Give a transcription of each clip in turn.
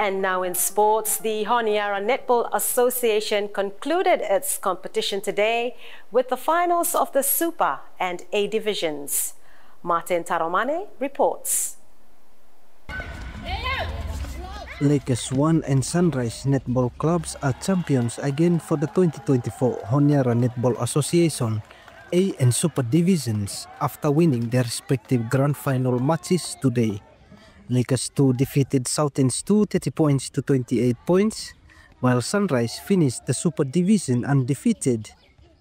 And now in sports, the Honiara Netball Association concluded its competition today with the finals of the Super and A divisions. Martin Taromane reports. Lakers 1 and Sunrise Netball clubs are champions again for the 2024 Honiara Netball Association A and Super divisions after winning their respective grand final matches today. Lakers 2 defeated Southends 2 30 points to 28 points, while Sunrise finished the Super Division undefeated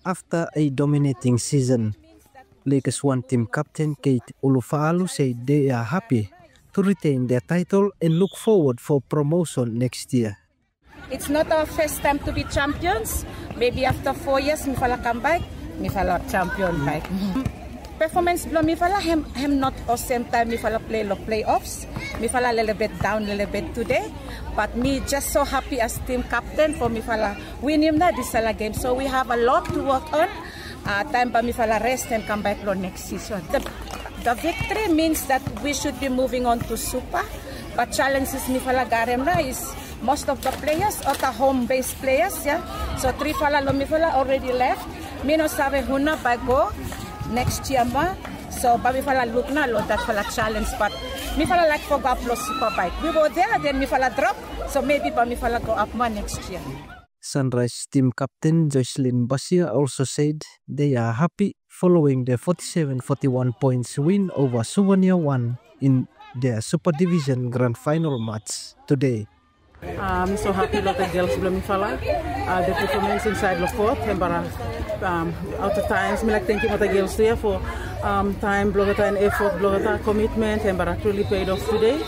after a dominating season. Lakers 1 team captain Kate Ulufaalu said they are happy to retain their title and look forward for promotion next year. It's not our first time to be champions. Maybe after four years, we will come back, we will champion back. Performance blow. Me fala hem not or same time me fala play lo playoffs. Me fala a little bit down a little bit today. But me just so happy as team captain for me fala win him na this sala game. So we have a lot to work on. Uh, time pa me fala rest and come back lo next season. The, the victory means that we should be moving on to super. But challenges me fala garem na is most of the players are the home based players yeah. So three fala lo me fala already left. Me no sabe huna go next year. So but me fala look na lo that fala challenge but me fala like for go up super bike. We go there then me fala drop. So maybe but me fala go up ma next year. Sunrise team captain Jocelyn Basia also said they are happy following the 47-41 points win over Souvenir 1 in their Super Division Grand Final match today. I'm so happy that the girls blooming fala. Uh, the performance inside the court, embara um, out of times, me like thank you for the girls here for um, time, blogata and effort, blogata commitment, and embara truly paid off today.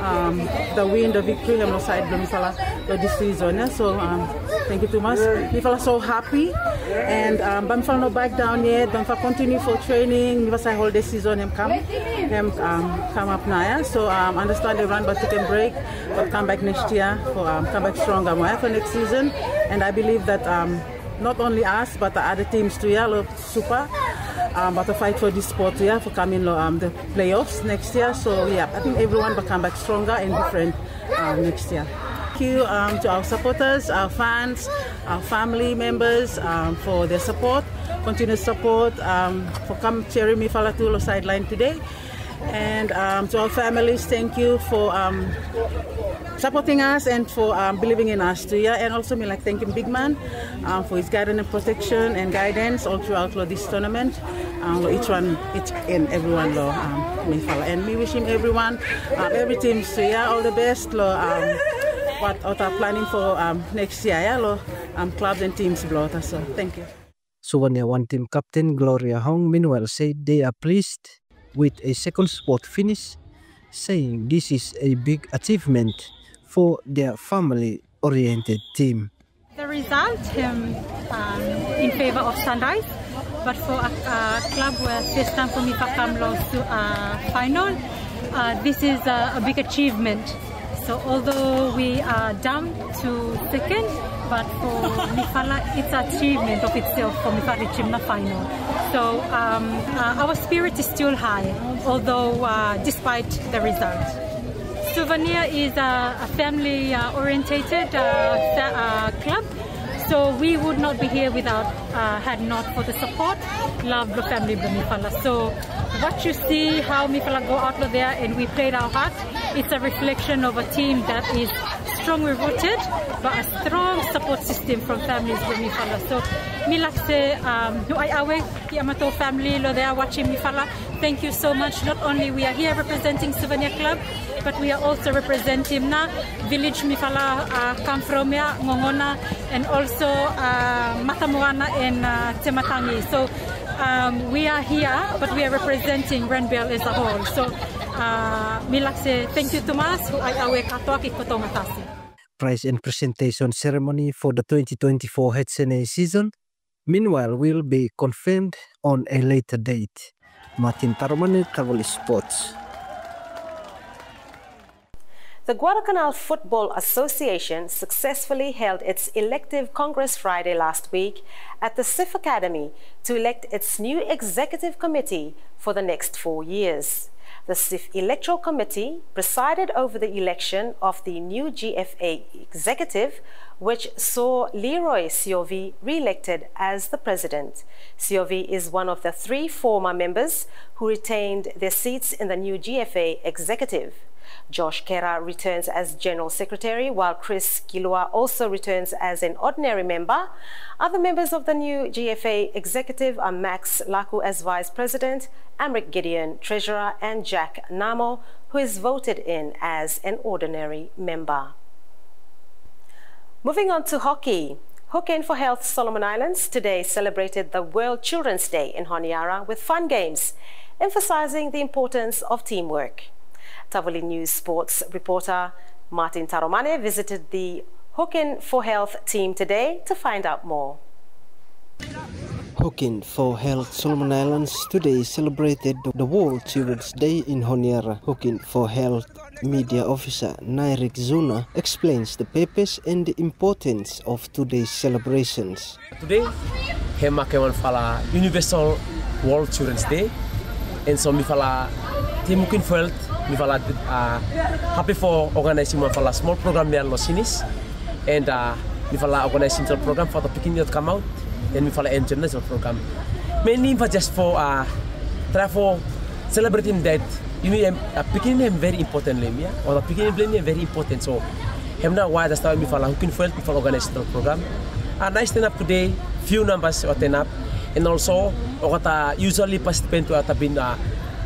Um, the win, the victory, I'm side blooming fala this season. So um, thank you too much. Me fala so happy and um, but fala no back down yet. But fala continue for training. Whole this season him come, him um, come up now. Yeah? So um, understand they run, but take a break, but come back next year for um, come back stronger more for next season. And I believe that um, not only us but the other teams too. Yeah, look super. Um, but to fight for this sport yeah, for coming um, the playoffs next year. So yeah, I think everyone will come back stronger and different um, next year thank you um, to our supporters, our fans, our family members um, for their support, continuous support, um, for come cheering me Falatulo sideline today. And um, to our families, thank you for um, supporting us and for um, believing in us too. Yeah? And also me like thanking Big Man for his guidance and protection and guidance all throughout this tournament. each one, each and everyone, lo, me follow. And me wish him everyone, every team, so yeah, all the best, lo, what what are planning for um, next year, yeah, lo, um, clubs and teams, blo. So thank you. Souvenir one team captain Gloria Hong meanwhile said they are pleased with a second spot finish, saying this is a big achievement for their family-oriented team. The result um, um, in favor of Sunrise, but for a, a club where first time for me come to uh, final, uh, this is a, a big achievement so although we are down to second, but for Mifala, it's achievement of itself for Mifala Chimna final. So um, uh, our spirit is still high, although uh, despite the result. Souvenir is a, a family-orientated uh, uh, club, so we would not be here without, uh, had not for the support, love the family of Mifala. So what you see, how Mifala go out there and we played our heart, it's a reflection of a team that is strongly rooted, but a strong support system from families with Mifala. So, Milakse, um, I awe the Amato family, lo they are watching Mifala. Thank you so much. Not only we are here representing Souvenir Club, but we are also representing na village Mifala uh, come from ya, Ngongona, and also uh, Matamuana and uh, Tematangi. So um, we are here, but we are representing Renbel as a whole. So, uh, milakse, thank you ki kotongatasi. Prize and presentation ceremony for the 2024 HNA season, meanwhile, will be confirmed on a later date. Martin Taromane, Tavuli Sports. The Guadalcanal Football Association successfully held its elective Congress Friday last week at the SIF Academy to elect its new executive committee for the next four years. The SIF Electoral Committee presided over the election of the new GFA executive, which saw Leroy Siovi re-elected as the president. Siovi is one of the three former members who retained their seats in the new GFA executive. Josh Kera returns as General Secretary, while Chris Kilua also returns as an ordinary member. Other members of the new GFA executive are Max Laku as Vice President, Amric Gideon, Treasurer, and Jack Namo, who is voted in as an ordinary member. Moving on to hockey. Hokkien for Health Solomon Islands today celebrated the World Children's Day in Honiara with fun games, emphasizing the importance of teamwork. Tavuli News sports reporter Martin Taromane visited the Hooking for Health team today to find out more. Hooking for Health Solomon Islands today celebrated the World Children's Day in Honiara. Hooking for Health Media Officer Nairik Zuna explains the purpose and the importance of today's celebrations. Today, Hema Kewan Fala Universal World Children's Day. And so, mi fala Team Hokkien for Health mi fala uh, happy for organizing mi fala small program there los sinis and uh, mi fala organizing the program for the beginning to come out. And mi fala international program. Mainly for just for uh, for celebrating that you know uh, beginning very important lem yeah? Or the beginning blame very important. So hemna why that's why mi fala can help mi fala organize the program. A nice stand up today few numbers turn up. And also okata usually participant to atabin uh,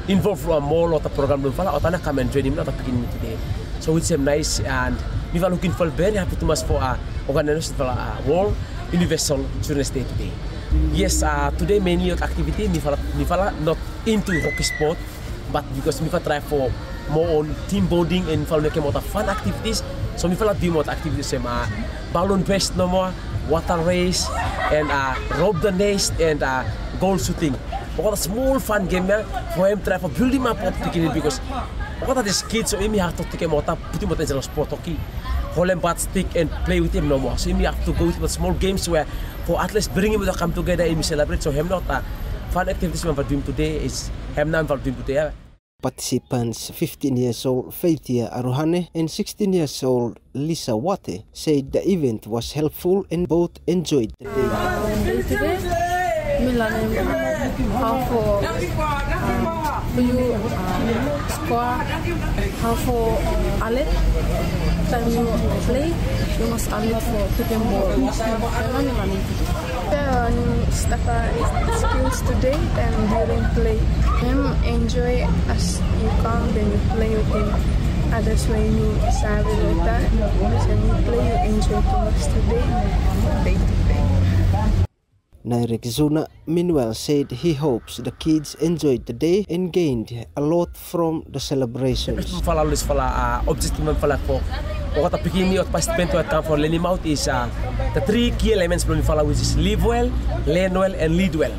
involved from more of the program. Dun fala otana come and join him. Na begin today. So it's a nice and we are looking for very happy to mas for a uh, organization for a uh, world universal children's day today. Yes uh, today mainly activity mi fala mi fala not into hockey sport but because mi fala try for more on team bonding and fala make more fun activities. So mi fala do more activities sama balloon best no more water race and uh, rope the nest and uh, goal shooting Pokoknya small fun game ya for him try for building up up tikini because pokoknya this kid so imi have to take him out put him in sport okay? Hold him bat stick and play with him no more. So imi have to go with small games where for at least bring him to come together imi celebrate so him not uh, a fun activities we doing today is him not now doing today Participants 15 years old Faithia Aruhane and 16 years old Lisa Wate said the event was helpful and both enjoyed the day. Uh, how for for you score, how for alert. Time you play, you must alert for picking ball. Kailan learning today? Yeah, skills today and during play. Him enjoy as you come, then you play with him. Others when you sabi that, when you play, you enjoy too much today, day to day. Nairik Zuna meanwhile said he hopes the kids enjoyed the day and gained a lot from the celebrations. Fala luis fala uh, objective man fala po. O kata pikini at come for learning out is uh, the three key elements belum fala which is live well, learn well and lead well.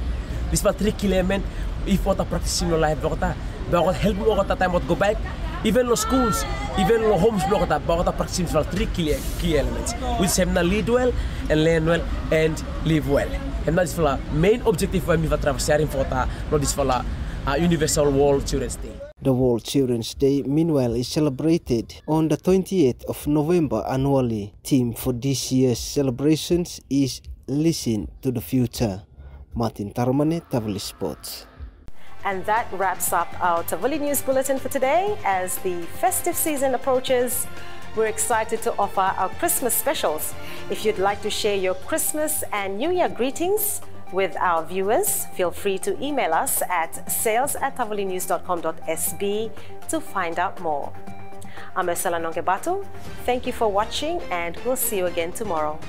This are three key elements if what practice in your life kata bakot help mo kata time go back even no schools, even no homes block kata bakot practice for three key, key elements which is lead well and learn well and live well. And that is de main objective van mi traversering voor ta no is voor uh, Universal World Children's Day. The World Children's Day, meanwhile, is celebrated on the 28th of November annually. Theme for this year's celebrations is Listen to the Future. Martin Taromane, Tavuli Sports. And that wraps up our Tavuli News Bulletin for today. As the festive season approaches, we're excited to offer our Christmas specials. If you'd like to share your Christmas and New Year greetings with our viewers, feel free to email us at sales at tavulinews.com.sb to find out more. I'm Ursula Nongebatu. Thank you for watching and we'll see you again tomorrow.